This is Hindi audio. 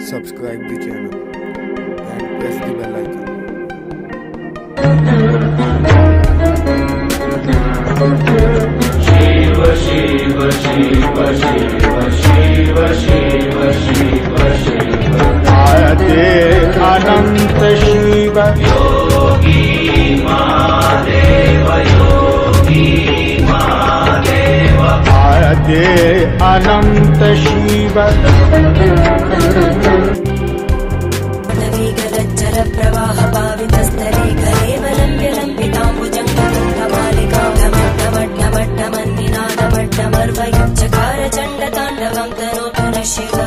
subscribe the channel and press the bell icon. Shiv Shiv Shiv Shiv Shiv Shiv Shiv Shiv आयते अनंत शिव योगी महादेव योगी प्रवाह पावितस्तरे कलेवलम्ब्य लम्बिताम्बुजं भालिका भ्टमड्टमन्दिना नमट्टमर्वयुच्चकारचण्डताण्डवं तनोत्तन शिवा